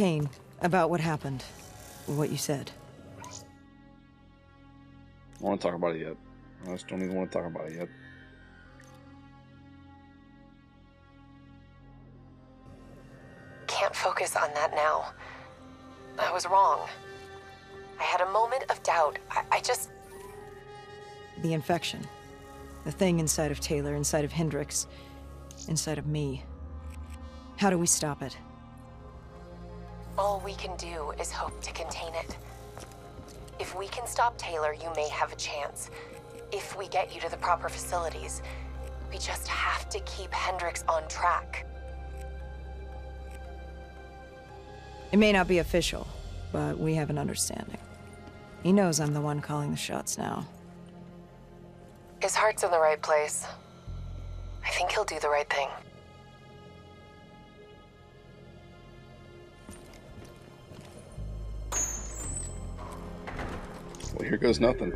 Kane, about what happened. What you said. I don't want to talk about it yet. I just don't even want to talk about it yet. Can't focus on that now. I was wrong. I had a moment of doubt. I, I just. The infection. The thing inside of Taylor, inside of Hendricks, inside of me. How do we stop it? All we can do is hope to contain it. If we can stop Taylor, you may have a chance. If we get you to the proper facilities, we just have to keep Hendricks on track. It may not be official, but we have an understanding. He knows I'm the one calling the shots now. His heart's in the right place. I think he'll do the right thing. Well, here goes nothing.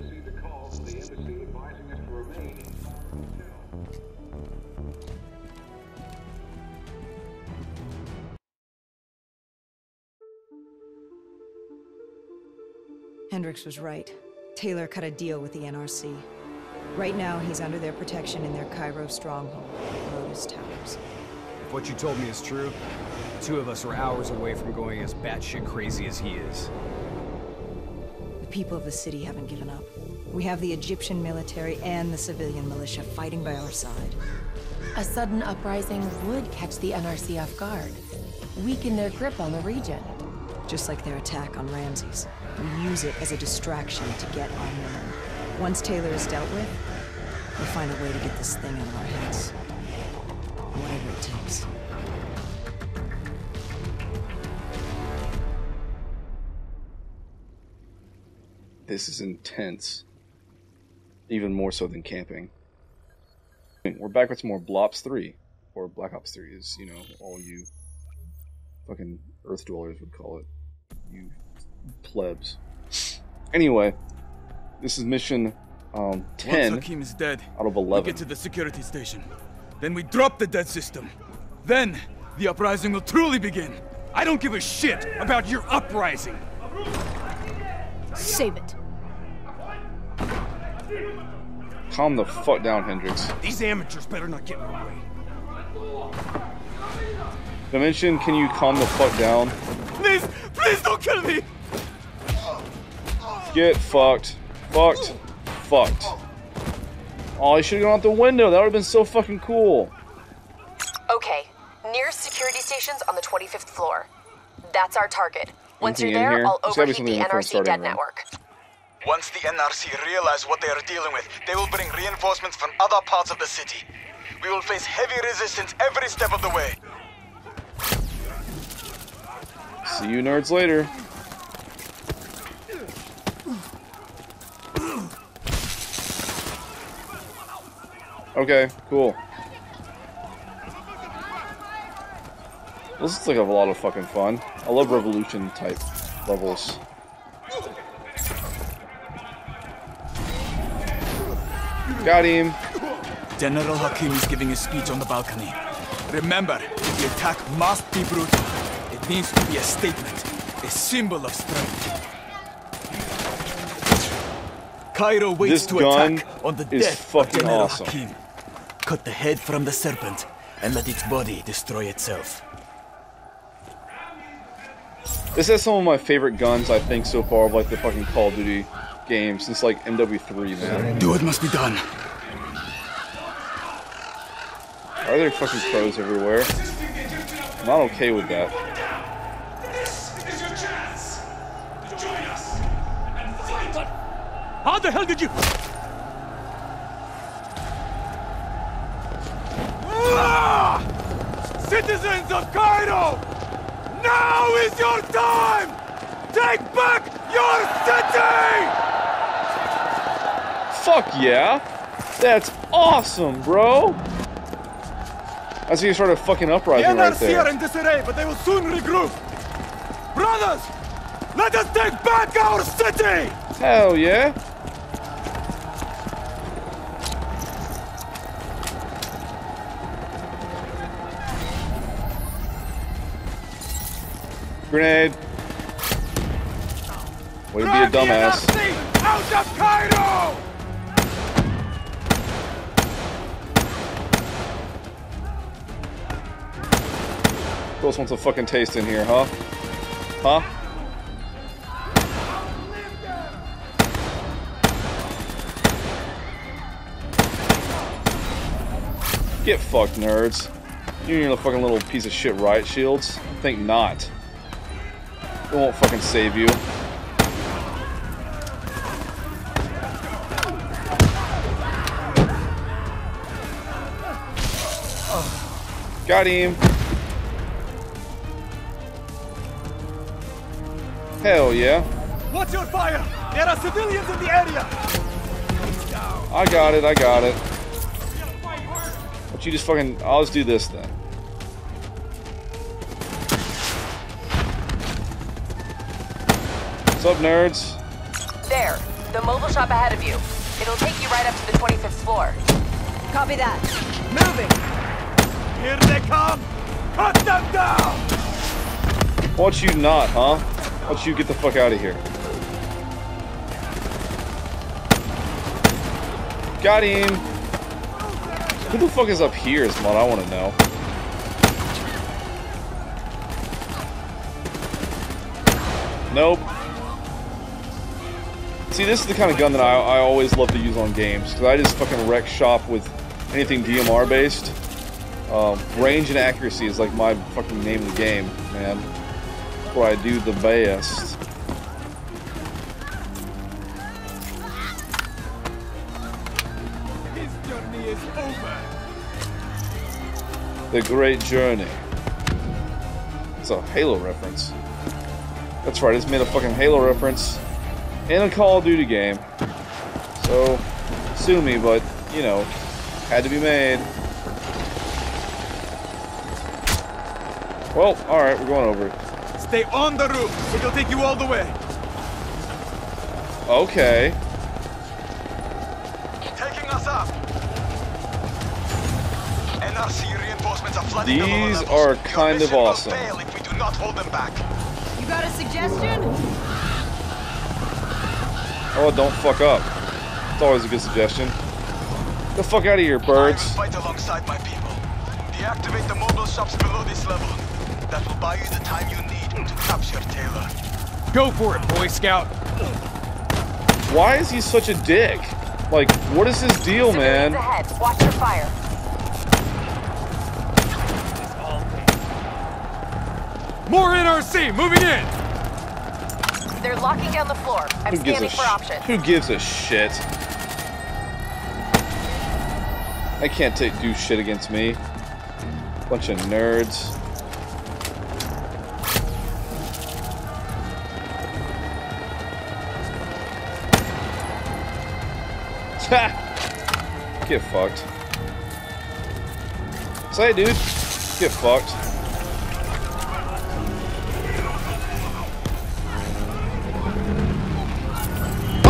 Hendricks was right. Taylor cut a deal with the NRC. Right now, he's under their protection in their Cairo stronghold, Lotus Towers. If what you told me is true, the two of us are hours away from going as batshit crazy as he is. The people of the city haven't given up. We have the Egyptian military and the civilian militia fighting by our side. A sudden uprising would catch the NRC off guard, weaken their grip on the region. Just like their attack on Ramses. We use it as a distraction to get our man. Once Taylor is dealt with, we'll find a way to get this thing out of our heads. Whatever it takes. This is intense. Even more so than camping. We're back with some more Blops 3. Or Black Ops 3 is, you know, all you fucking Earth Dwellers would call it. You plebs. Anyway, this is mission um, 10 Once Hakim is dead, out of 11. we get to the security station. Then we drop the dead system. Then the uprising will truly begin. I don't give a shit about your uprising. Save it. Calm the fuck down, Hendricks. These amateurs better not get in my way. Dimension, can you calm the fuck down? Please, please don't kill me! Get fucked. Fucked. Fucked. Oh, I should have gone out the window. That would have been so fucking cool. Okay, nearest security stations on the 25th floor. That's our target. Once Anything you're there, here? I'll There's gotta be overheat the in the front NRC dead room. network. Once the NRC realize what they are dealing with, they will bring reinforcements from other parts of the city. We will face heavy resistance every step of the way. See you nerds later. Okay, cool. This looks like a lot of fucking fun. I love revolution type levels. Got him. General Hakim is giving a speech on the balcony. Remember, the attack must be brutal. It needs to be a statement, a symbol of strength. Cairo waits This to attack on the death of General awesome. Hakim. Cut the head from the serpent and let its body destroy itself. This has some of my favorite guns, I think, so far of like the fucking Call of Duty games since like MW3, man. Do what must be done. Are there fucking crows everywhere? I'm not okay with that. This is your chance! Join us and find! How the hell did you... Ah! Citizens of Cairo! Now is your time! Take back your city! Fuck yeah! That's awesome, bro! I see you started fucking The uprising right NRC are there. in disarray, but they will soon regroup. Brothers, let us take back our city! Hell yeah! Grenade. Way to be a dumbass. Out of Cairo! Who else wants a fucking taste in here, huh? Huh? Get fucked, nerds. You and your fucking little piece of shit riot shields? I think not. It won't fucking save you. Got him. Hell yeah. Watch your fire! There are civilians in the area! I got it, I got it. But you just fucking... I'll just do this then. What's up, nerds? There, the mobile shop ahead of you. It'll take you right up to the 25th floor. Copy that. Moving. Here they come! Cut them down! Why you not, huh? Why you get the fuck out of here? Got him! Who the fuck is up here is what I want to know. Nope. See, this is the kind of gun that I, I always love to use on games, because I just fucking wreck shop with anything DMR based. Um, range and accuracy is like my fucking name of the game, man. That's what I do the best. His journey is over! The Great Journey. It's a Halo reference. That's right, it's made a fucking Halo reference in a Call of Duty game. So, sue me, but, you know, had to be made. Well, alright, we're going over it. Stay on the roof! It'll take you all the way! Okay. Taking us up. NRC reinforcements are flooding the These levels. are Your kind of awesome. fail if we do not hold them back. You got a suggestion? Oh, don't fuck up. It's always a good suggestion. Get the fuck out of here, birds. fight alongside my people. Deactivate the mobile shops below this level. That will buy you the time you need to capture Taylor. Go for it, Boy Scout. Why is he such a dick? Like, what is his deal, man? ahead. Watch your fire. More NRC, moving in! They're locking down the floor. I'm Who scanning for options. Who gives a shit? I can't take do shit against me. Bunch of nerds. Ha! Get fucked. Say, dude. Get fucked.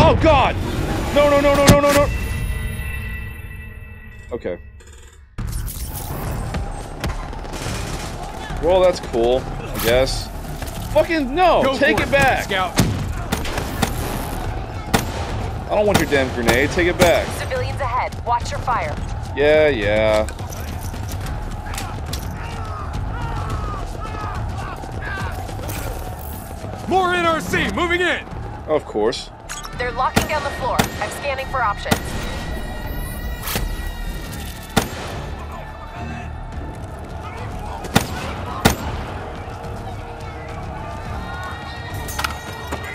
Oh God! No! No! No! No! No! No! No! Okay. Well, that's cool. I guess. Fucking no! Go Take for it back! Scout. I don't want your damn grenade. Take it back. Civilians ahead. Watch your fire. Yeah, yeah. More NRC, moving in! Of course. They're locking down the floor. I'm scanning for options.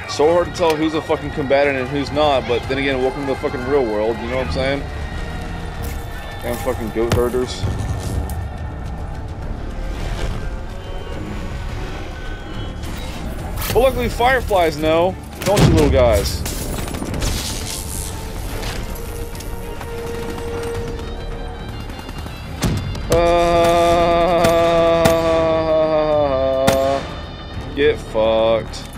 So hard to tell who's a fucking combatant and who's not, but then again, welcome to the fucking real world, you know what I'm saying? Damn fucking goat herders. But luckily, fireflies know, don't you little guys? Get fucked.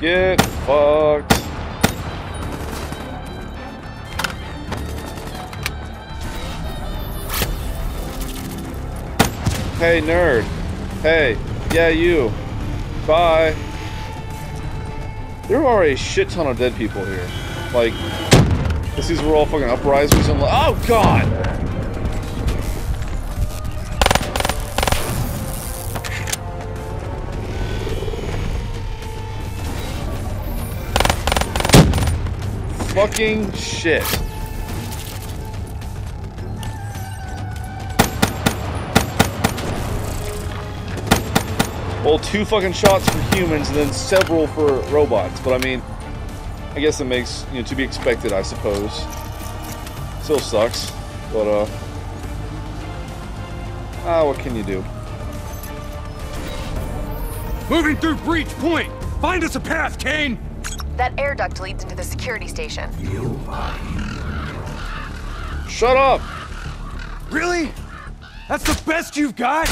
Get fucked. Hey, nerd. Hey, yeah, you. Bye. There are a shit ton of dead people here. Like, this these were all fucking uprisers and oh god! Fucking shit. Well, two fucking shots for humans and then several for robots. But I mean, I guess it makes, you know, to be expected, I suppose. Still sucks. But, uh... Ah, what can you do? Moving through Breach Point! Find us a path, Kane! That air duct leads into the security station. You Shut up! Really? That's the best you've got?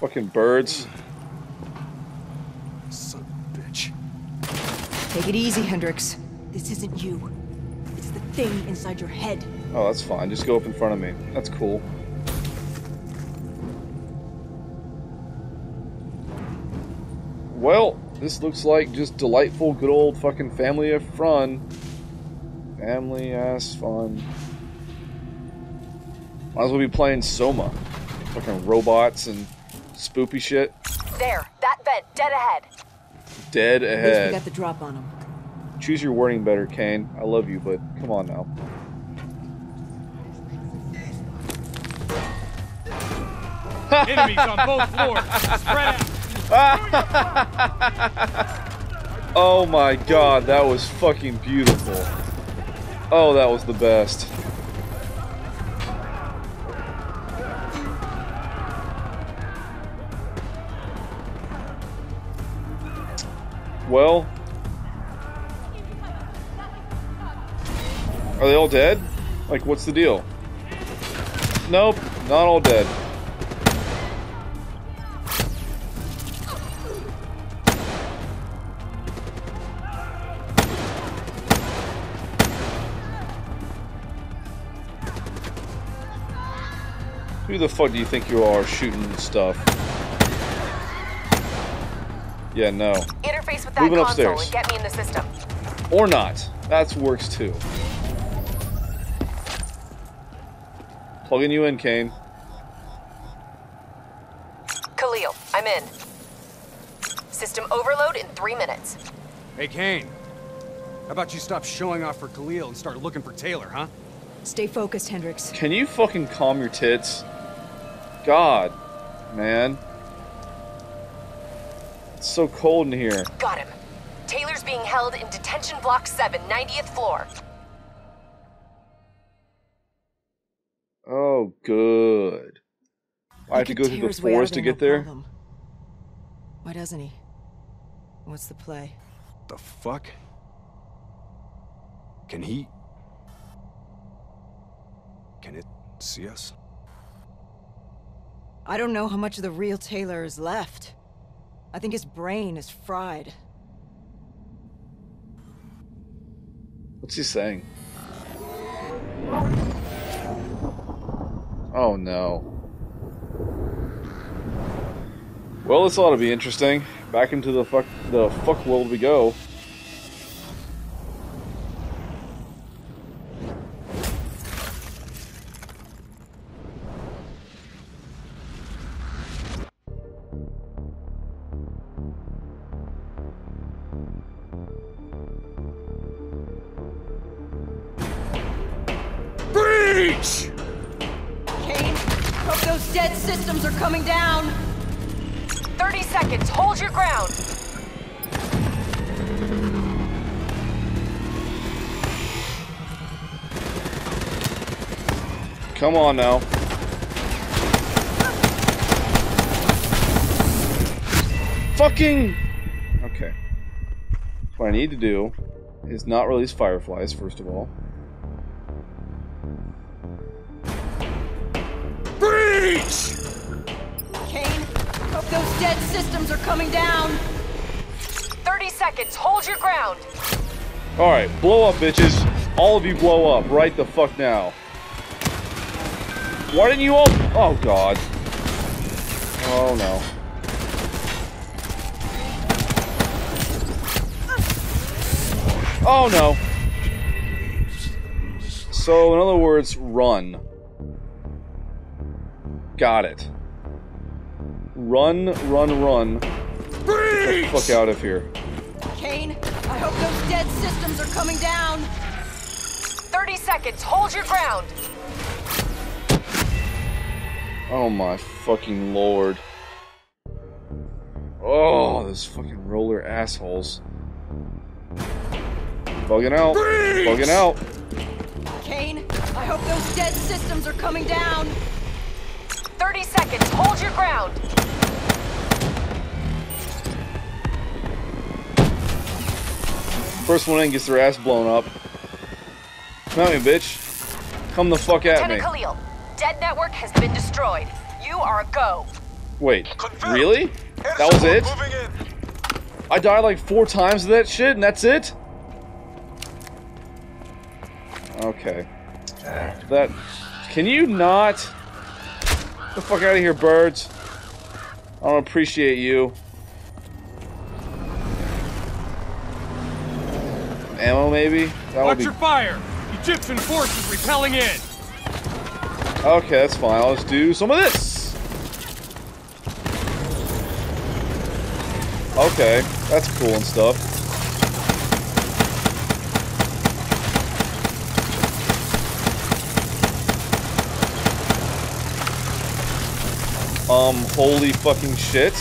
Fucking birds. Son of a bitch. Take it easy, Hendricks. This isn't you. It's the thing inside your head. Oh, that's fine. Just go up in front of me. That's cool. Well, this looks like just delightful, good old fucking family of fun. Family ass fun. Might as well be playing Soma. Fucking robots and spoopy shit. There, that vent, dead ahead. Dead At least we ahead. got the drop on him. Choose your wording better, Kane. I love you, but come on now. Enemies on both floors! Spread out! Oh my god, that was fucking beautiful. Oh, that was the best. Well, are they all dead? Like, what's the deal? Nope, not all dead. Who the fuck do you think you are shooting stuff? Yeah, no. Interface with that Moving console upstairs. and get me in the system. Or not. That works too. Plugging you in, Kane. Khalil, I'm in. System overload in three minutes. Hey, Kane. How about you stop showing off for Khalil and start looking for Taylor, huh? Stay focused, Hendricks. Can you fucking calm your tits? God, man. It's so cold in here. Got him. Taylor's being held in detention block 7, 90th floor. Oh, good. I have to go through tear the his way out of forest to there, get no there? problem. Why doesn't he? What's the play? The fuck? Can he... Can it see us? I don't know how much of the real Taylor is left. I think his brain is fried. What's he saying? Oh no. Well, this ought to be interesting. Back into the fuck the fuck world we go. Come on now. Fucking Okay. What I need to do is not release fireflies, first of all. Breach! Kane, hope those dead systems are coming down! 30 seconds, hold your ground. Alright, blow up, bitches. All of you blow up right the fuck now. Why didn't you all... Oh, God. Oh, no. Oh, no. So, in other words, run. Got it. Run, run, run. Freeze! Get the fuck out of here. Kane, I hope those dead systems are coming down. 30 seconds. Hold your ground. Oh my fucking lord. Oh, those fucking roller assholes. Bugging out. Bugging out. Kane, I hope those dead systems are coming down. 30 seconds. Hold your ground. First one in gets their ass blown up. Come at me, bitch. Come the fuck at me. Lieutenant Khalil, dead network has been destroyed. You are a go. Wait, Confirmed. really? Air That was it? I died like four times of that shit, and that's it? Okay. That. Can you not? Get the fuck out of here, birds. I don't appreciate you. Ammo, maybe? That would Watch be. your fire! Egyptian forces repelling in! Okay, that's fine. I'll just do some of this. Okay, that's cool and stuff. Um, holy fucking shit.